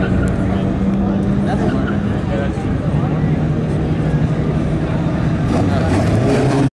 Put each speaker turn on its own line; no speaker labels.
何?